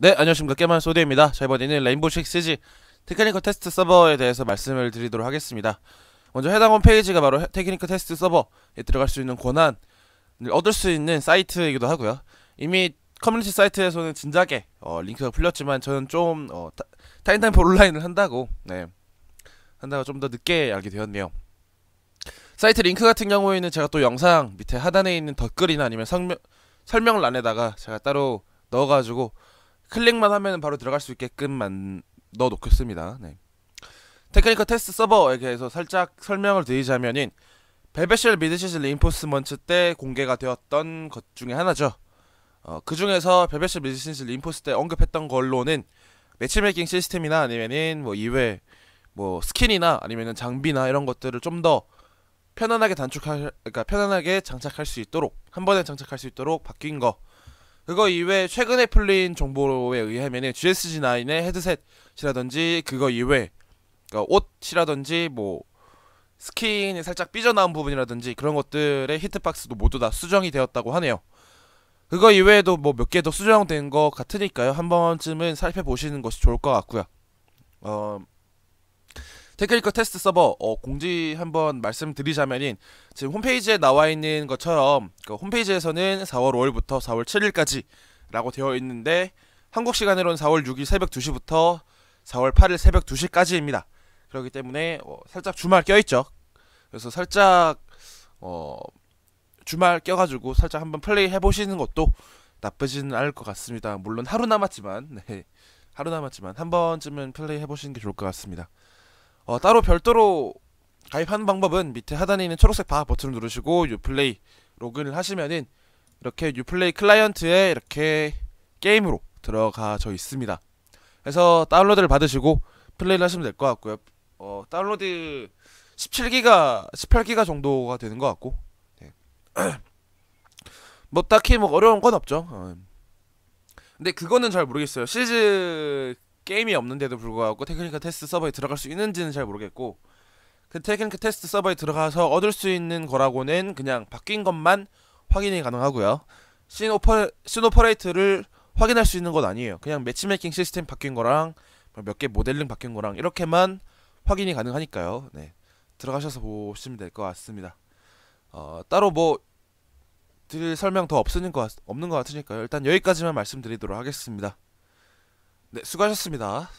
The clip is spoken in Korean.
네, 안녕하십니까. 깨만 소대입니다. 자, 이번에는 Rainbow Six Siege technical 테스트 서버에 대해서 말씀을 드리도록 하겠습니다. 먼저 해당 홈페이지가 바로 technical 테스트 서버에 들어갈 수 있는 권한을 얻을 수 있는 사이트이기도 하고요. 이미 커뮤니티 사이트에서는 진작에 어, 링크가 풀렸지만 저는 좀 어, 타, 타임타임 온라인을 한다고 네. 한다고 좀 더 늦게 알게 되었네요. 사이트 링크 같은 경우에는 제가 또 영상 밑에 하단에 있는 댓글이나 아니면 설명, 설명란에다가 제가 따로 넣어가지고 클릭만 하면 바로 들어갈 수 있게끔만 넣어 놓겠습니다. 네. technical 테스트 서버에 대해서 살짝 설명을 드리자면은 Velvet Shell mid-season reinforcement 때 공개가 되었던 것 중에 하나죠. 어, 그 중에서 Velvet Shell mid-season reinforce 때 언급했던 걸로는 matchmaking 시스템이나 아니면은 뭐 이외 뭐 스킨이나 아니면은 장비나 이런 것들을 좀 더 편안하게 단축할 그러니까 편안하게 장착할 수 있도록 한 번에 장착할 수 있도록 바뀐 거 그거 이외에 최근에 풀린 정보에 의하면은 GSG9의 헤드셋이라든지 그거 이외 그러니까 옷이라든지 뭐 스킨이 살짝 삐져나온 부분이라든지 그런 것들의 히트박스도 모두 다 수정이 되었다고 하네요. 그거 이외에도 뭐 몇 개 더 수정된 것 같으니까요. 한 번쯤은 살펴보시는 것이 좋을 것 같고요. 어, technical 테스트 서버 어, 공지 한번 말씀드리자면은 지금 홈페이지에 나와 있는 것처럼 그 홈페이지에서는 4월 5일부터 4월 7일까지 라고 되어 있는데 한국 시간으로는 4월 6일 새벽 2시부터 4월 8일 새벽 2시까지입니다. 그렇기 때문에 어, 살짝 주말 껴있죠. 그래서 살짝 어, 주말 껴가지고 살짝 한번 플레이 해보시는 것도 나쁘지는 않을 것 같습니다. 물론 하루 남았지만 네. 하루 남았지만 한 번쯤은 플레이 해보시는 게 좋을 것 같습니다. 어, 따로 별도로 가입하는 방법은 밑에 하단에 있는 초록색 바 버튼을 누르시고 Uplay 로그인을 하시면은 이렇게 Uplay 클라이언트에 이렇게 게임으로 들어가져 있습니다. 그래서 다운로드를 받으시고 플레이를 하시면 될 것 같고요. 어, 다운로드 17기가, 18기가 정도가 되는 것 같고, 네. 뭐 딱히 뭐 어려운 건 없죠. 어. 근데 그거는 잘 모르겠어요. Siege 게임이 없는데도 불구하고 technical 테스트 서버에 들어갈 수 있는지는 잘 모르겠고, 그 technical 테스트 서버에 들어가서 얻을 수 있는 거라고는 그냥 바뀐 것만 확인이 가능하고요. 신 오퍼, 신 오퍼레이터를 확인할 수 있는 건 아니에요. 그냥 matchmaking 시스템 바뀐 거랑 몇 개 모델링 바뀐 거랑 이렇게만 확인이 가능하니까요. 네. 들어가셔서 보시면 될 것 같습니다. 어, 따로 뭐 드릴 설명 더 없는 것, 없는 것 같으니까요. 일단 여기까지만 말씀드리도록 하겠습니다. 네, 수고하셨습니다.